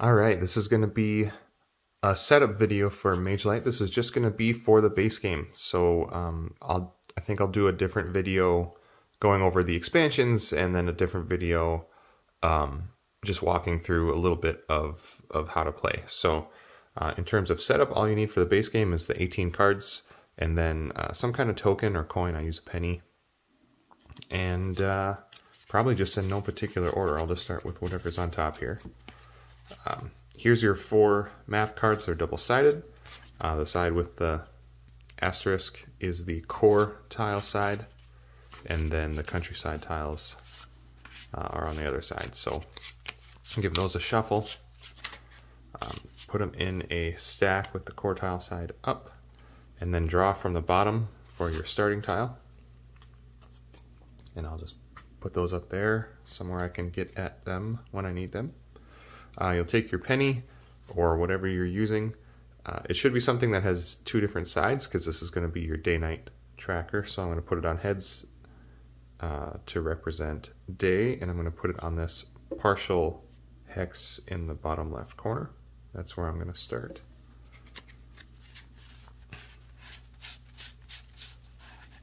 All right, this is going to be a setup video for Mage Lite. This is just going to be for the base game. So um, I'll, I think I'll do a different video going over the expansions and then a different video um, just walking through a little bit of, of how to play. So uh, in terms of setup, all you need for the base game is the 18 cards and then uh, some kind of token or coin. I use a penny. And uh, probably just in no particular order. I'll just start with whatever's on top here. Um, here's your four map cards. They're double-sided. Uh, the side with the asterisk is the core tile side, and then the countryside tiles uh, are on the other side. So give those a shuffle. Um, put them in a stack with the core tile side up, and then draw from the bottom for your starting tile. And I'll just put those up there somewhere I can get at them when I need them. Uh, you'll take your penny or whatever you're using. Uh, it should be something that has two different sides because this is going to be your day-night tracker. So I'm going to put it on heads uh, to represent day, and I'm going to put it on this partial hex in the bottom left corner. That's where I'm going to start.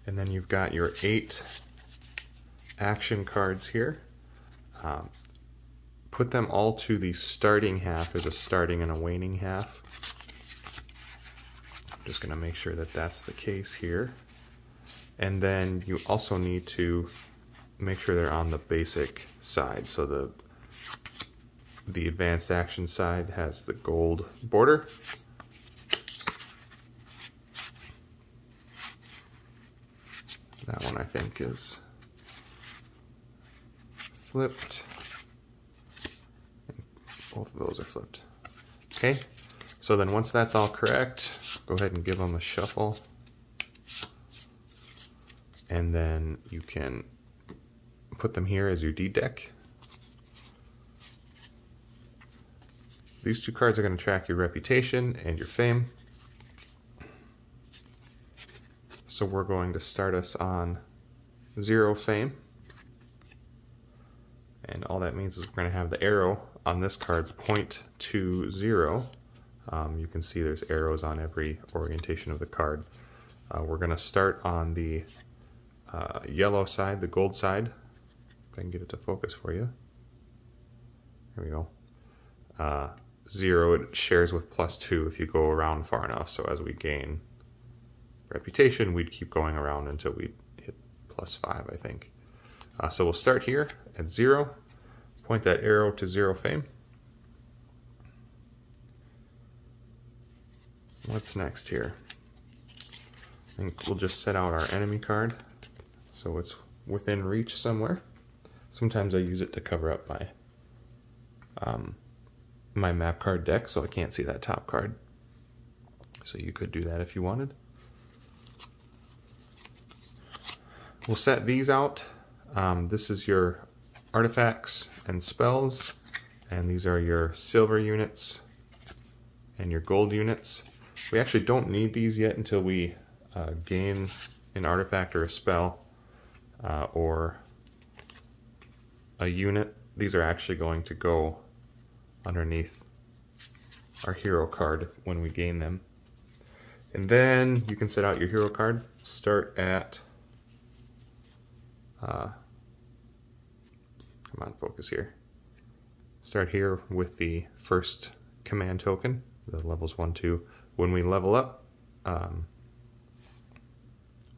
And then you've got your eight action cards here. Um, put them all to the starting half. There's a starting and a waning half. I'm just going to make sure that that's the case here. And then you also need to make sure they're on the basic side. So the the advanced action side has the gold border. That one I think is flipped. Both of those are flipped. Okay, so then once that's all correct, go ahead and give them a shuffle. And then you can put them here as your Deed deck. These two cards are going to track your reputation and your fame. So we're going to start us on zero fame. All that means is we're going to have the arrow on this card point to zero. Um, you can see there's arrows on every orientation of the card. Uh, we're going to start on the uh, yellow side, the gold side. If I can get it to focus for you. There we go. Uh, zero, it shares with plus two if you go around far enough. So as we gain reputation, we'd keep going around until we hit plus five, I think. Uh, so we'll start here at zero. Point that arrow to zero fame. What's next here? I think we'll just set out our enemy card so it's within reach somewhere. Sometimes I use it to cover up my um, my map card deck so I can't see that top card. So you could do that if you wanted. We'll set these out. Um, this is your artifacts and spells, and these are your silver units and your gold units. We actually don't need these yet until we uh, gain an artifact or a spell uh, or a unit. These are actually going to go underneath our hero card when we gain them. And then you can set out your hero card. Start at uh, Come on, focus here. Start here with the first command token, the levels 1, 2. When we level up, um,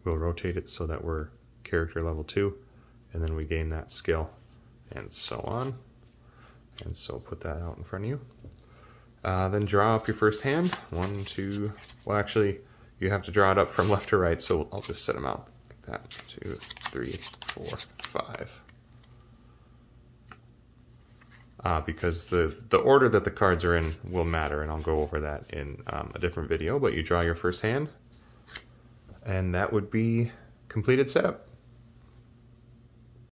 we'll rotate it so that we're character level 2, and then we gain that skill, and so on. And so put that out in front of you. Uh, then draw up your first hand. One, two, well actually, you have to draw it up from left to right, so I'll just set them out like that. Two, three, four, five uh, because the, the order that the cards are in will matter, and I'll go over that in um, a different video, but you draw your first hand, and that would be completed setup.